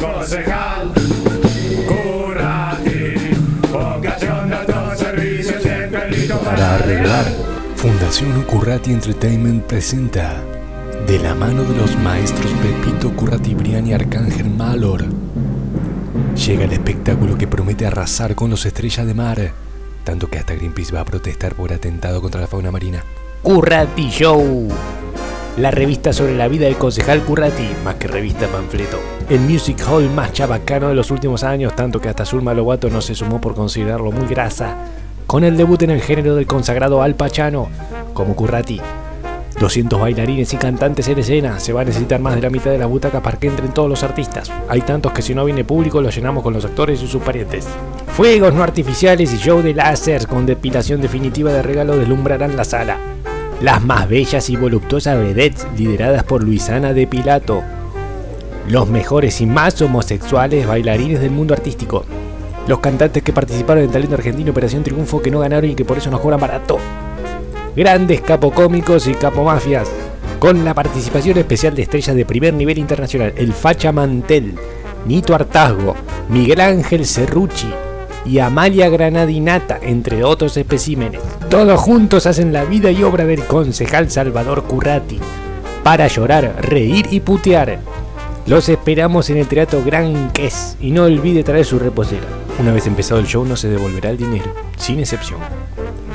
Concejal Para arreglar, Fundación Currati Entertainment presenta de la mano de los maestros Pepito Currati Brian y Arcángel Malor. Llega el espectáculo que promete arrasar con los estrellas de mar, tanto que hasta Greenpeace va a protestar por atentado contra la fauna marina. Currati Show. La revista sobre la vida del concejal Currati, más que revista panfleto. El music hall más chabacano de los últimos años, tanto que hasta Zulma Lobato no se sumó por considerarlo muy grasa. Con el debut en el género del consagrado Al Pacino, como Currati. 200 bailarines y cantantes en escena. Se va a necesitar más de la mitad de las butacas para que entren todos los artistas. Hay tantos que si no viene público lo llenamos con los actores y sus parientes. Fuegos no artificiales y show de láser con depilación definitiva de regalo deslumbrarán la sala. Las más bellas y voluptuosas vedettes lideradas por Luisana de Pilato. Los mejores y más homosexuales bailarines del mundo artístico. Los cantantes que participaron en Talento Argentino Operación Triunfo que no ganaron y que por eso nos cobran barato grandes capocómicos y capomafias, con la participación especial de estrellas de primer nivel internacional, el Facha Mantel, Nito Artazgo, Miguel Ángel Cerrucci y Amalia Granadinata, entre otros especímenes. Todos juntos hacen la vida y obra del concejal Salvador Currati, para llorar, reír y putear. Los esperamos en el Teatro Gran Ques y no olvide traer su reposera. Una vez empezado el show no se devolverá el dinero, sin excepción.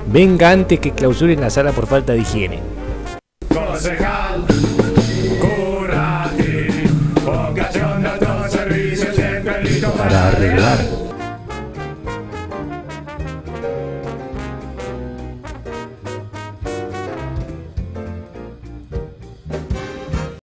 Venga antes que clausuren la sala por falta de higiene. Concejal. para arreglar